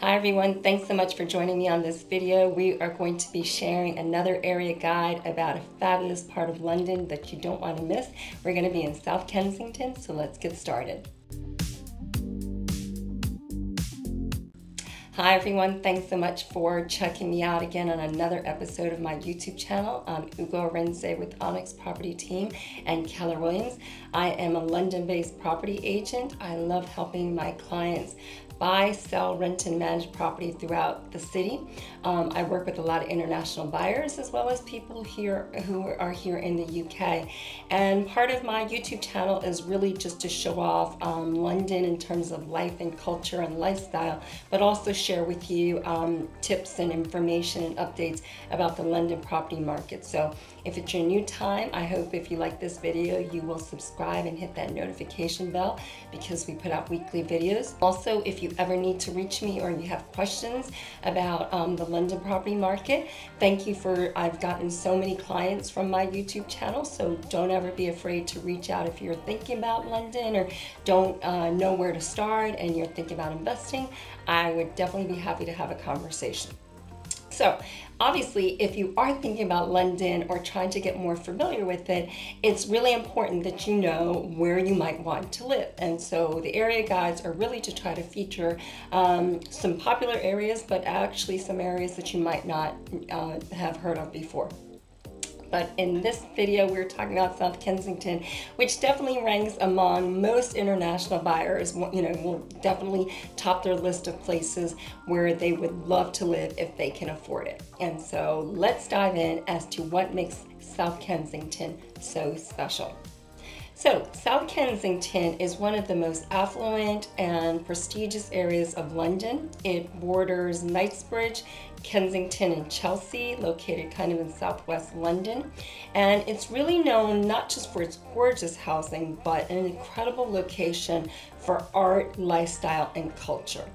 Hi everyone, thanks so much for joining me on this video. We are going to be sharing another area guide about a fabulous part of London that you don't want to miss. We're going to be in South Kensington, so let's get started. Hi everyone, thanks so much for checking me out again on another episode of my YouTube channel. I'm Ugo Arinzeh with Onyx Property Team and Keller Williams. I am a London-based property agent. I love helping my clients buy, sell, rent, and manage property throughout the city. Um, I work with a lot of international buyers as well as people here who are here in the UK. And part of my YouTube channel is really just to show off um, London in terms of life and culture and lifestyle, but also share with you um, tips and information and updates about the London property market. So if it's your new time, I hope if you like this video, you will subscribe and hit that notification bell because we put out weekly videos. Also, if you ever need to reach me or you have questions about um, the London property market, thank you for, I've gotten so many clients from my YouTube channel, so don't ever be afraid to reach out if you're thinking about London or don't uh, know where to start and you're thinking about investing. I would definitely be happy to have a conversation. So obviously, if you are thinking about London or trying to get more familiar with it, it's really important that you know where you might want to live. And so the area guides are really to try to feature um, some popular areas, but actually some areas that you might not uh, have heard of before. But in this video, we're talking about South Kensington, which definitely ranks among most international buyers. You know, will definitely top their list of places where they would love to live if they can afford it. And so let's dive in as to what makes South Kensington so special. So, South Kensington is one of the most affluent and prestigious areas of London. It borders Knightsbridge, Kensington, and Chelsea, located kind of in southwest London. And it's really known not just for its gorgeous housing, but an incredible location for art, lifestyle, and culture.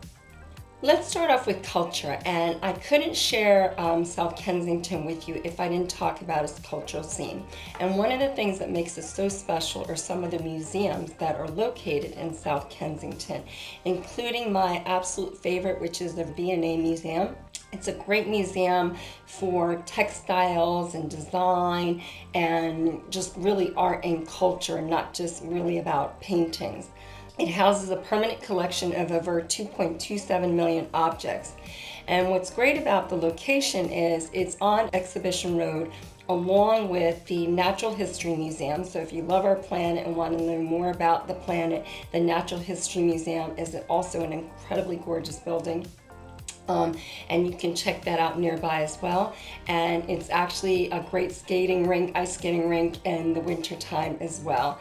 Let's start off with culture, and I couldn't share um, South Kensington with you if I didn't talk about its cultural scene. And one of the things that makes it so special are some of the museums that are located in South Kensington, including my absolute favorite, which is the V&A Museum. It's a great museum for textiles and design and just really art and culture, and not just really about paintings. It houses a permanent collection of over 2.27 million objects. And what's great about the location is it's on Exhibition Road along with the Natural History Museum. So if you love our planet and want to learn more about the planet, the Natural History Museum is also an incredibly gorgeous building. Um, and you can check that out nearby as well. And it's actually a great skating rink, ice skating rink in the winter time as well.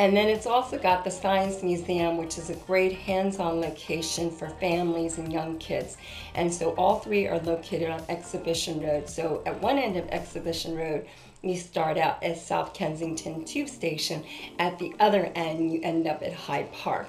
And then it's also got the Science Museum, which is a great hands-on location for families and young kids. And so all three are located on Exhibition Road. So at one end of Exhibition Road, you start out at South Kensington Tube Station. At the other end, you end up at Hyde Park.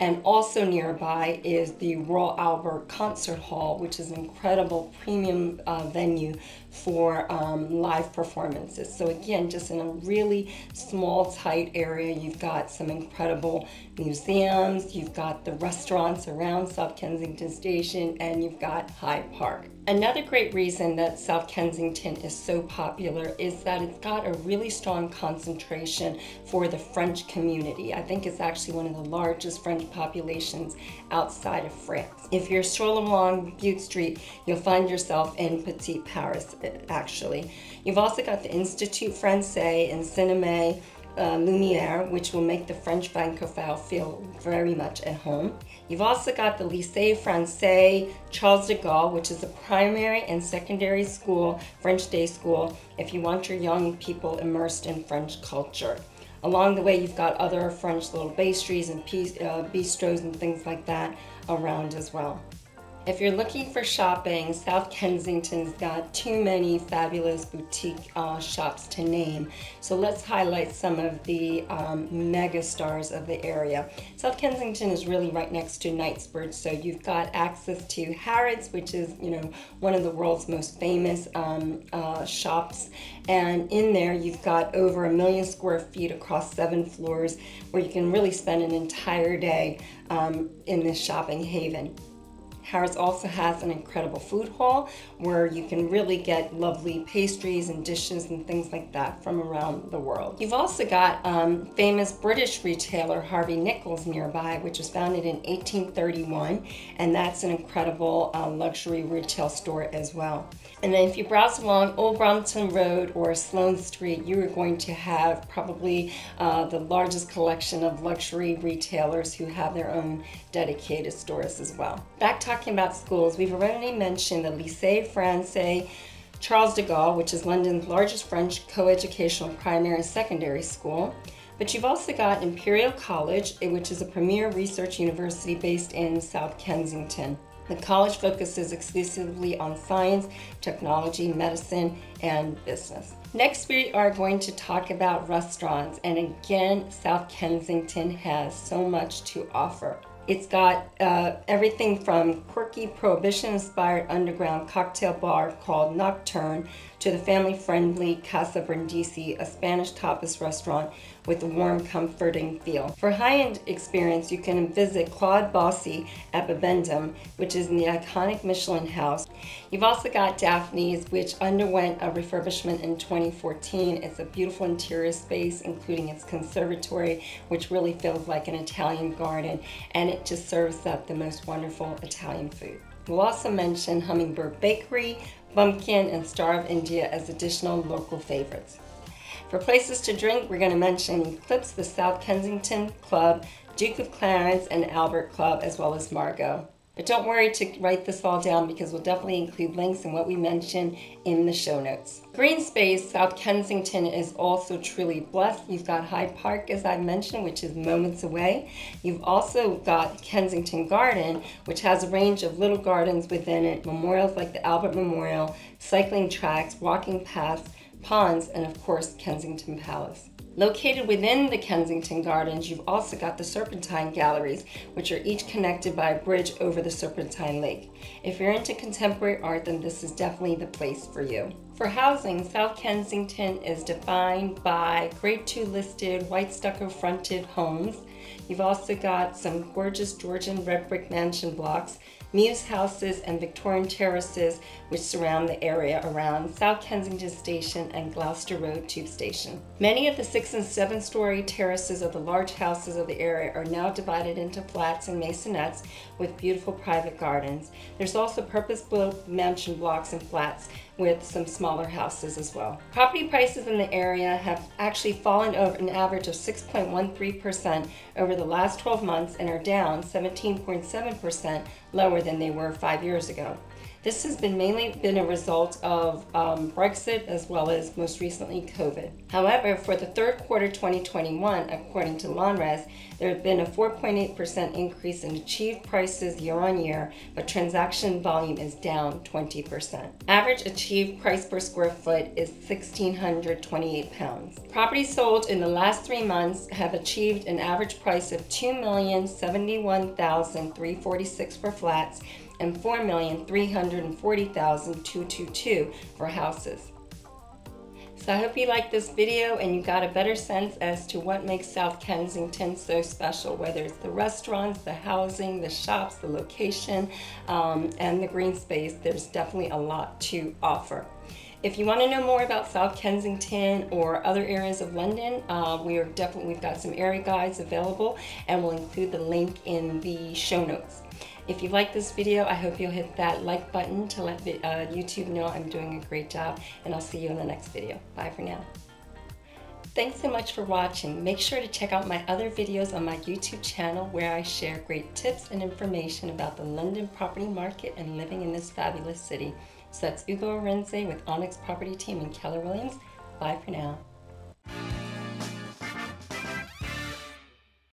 And also nearby is the Royal Albert Concert Hall, which is an incredible premium uh, venue for um, live performances. So again, just in a really small, tight area, you've got some incredible museums, you've got the restaurants around South Kensington Station, and you've got Hyde Park. Another great reason that South Kensington is so popular is that it's got a really strong concentration for the French community. I think it's actually one of the largest French populations outside of France. If you're strolling along Bute Street, you'll find yourself in Petit Paris actually. You've also got the Institut Francais and Cinéma uh, Lumiere, which will make the French francophile feel very much at home. You've also got the Lycée Français Charles de Gaulle, which is a primary and secondary school, French day school, if you want your young people immersed in French culture. Along the way, you've got other French little pastries and uh, bistros and things like that around as well. If you're looking for shopping, South Kensington's got too many fabulous boutique uh, shops to name. So let's highlight some of the um, mega stars of the area. South Kensington is really right next to Knightsbridge, so you've got access to Harrods, which is you know one of the world's most famous um, uh, shops. And in there, you've got over a million square feet across seven floors, where you can really spend an entire day um, in this shopping haven. Harrods also has an incredible food hall where you can really get lovely pastries and dishes and things like that from around the world. You've also got um, famous British retailer Harvey Nichols nearby, which was founded in 1831, and that's an incredible uh, luxury retail store as well. And then if you browse along Old Brompton Road or Sloane Street, you are going to have probably uh, the largest collection of luxury retailers who have their own dedicated stores as well. Back talking about schools, we've already mentioned the Lycée Français Charles de Gaulle, which is London's largest French coeducational primary and secondary school. But you've also got Imperial College, eh, which is a premier research university based in South Kensington. The college focuses exclusively on science, technology, medicine, and business. Next, we are going to talk about restaurants. And again, South Kensington has so much to offer. It's got uh, everything from quirky prohibition-inspired underground cocktail bar called Nocturne to the family-friendly Casa Brindisa, a Spanish tapas restaurant with a warm, comforting feel. For high-end experience, you can visit Claude Bosi at Bibendum, which is in the iconic Michelin house. You've also got Daphne's, which underwent a refurbishment in 2014. It's a beautiful interior space, including its conservatory, which really feels like an Italian garden, and it just serves up the most wonderful Italian food. We'll also mention Hummingbird Bakery, Bumpkin, and Star of India as additional local favorites. For places to drink, we're going to mention Eclipse, the South Kensington Club, Duke of Clarence, and Albert Club, as well as Margot. But don't worry to write this all down because we'll definitely include links and what we mentioned in the show notes. Green space, South Kensington is also truly blessed. You've got Hyde Park, as I mentioned, which is moments away. You've also got Kensington Garden, which has a range of little gardens within it, memorials like the Albert Memorial, cycling tracks, walking paths, ponds, and of course, Kensington Palace. Located within the Kensington Gardens, you've also got the Serpentine Galleries, which are each connected by a bridge over the Serpentine Lake. If you're into contemporary art, then this is definitely the place for you. For housing, South Kensington is defined by grade 2 listed white stucco fronted homes. You've also got some gorgeous Georgian red brick mansion blocks Mews houses and Victorian terraces which surround the area around South Kensington Station and Gloucester Road Tube Station. Many of the six and seven story terraces of the large houses of the area are now divided into flats and maisonettes with beautiful private gardens. There's also purpose-built mansion blocks and flats with some smaller houses as well. Property prices in the area have actually fallen over an average of 6.13% over the last 12 months and are down 17.7% lower than they were five years ago. This has been mainly been a result of um, Brexit as well as most recently COVID. However, for the third quarter 2021, according to LonRes, there has been a 4.8% increase in achieved prices year on year, but transaction volume is down 20%. Average achieved price per square foot is 1,628 pounds. Properties sold in the last three months have achieved an average price of 2,071,346 for flats and 4,340,222 for houses. So I hope you liked this video and you got a better sense as to what makes South Kensington so special, whether it's the restaurants, the housing, the shops, the location, um, and the green space. There's definitely a lot to offer. If you want to know more about South Kensington or other areas of London, uh, we are definitely we've got some area guides available, and we'll include the link in the show notes. If you like this video, I hope you'll hit that like button to let uh, YouTube know I'm doing a great job, and I'll see you in the next video. Bye for now. Thanks so much for watching. Make sure to check out my other videos on my YouTube channel where I share great tips and information about the London property market and living in this fabulous city. So that's Ugo Arinzeh with Onyx Property Team and Keller Williams. Bye for now.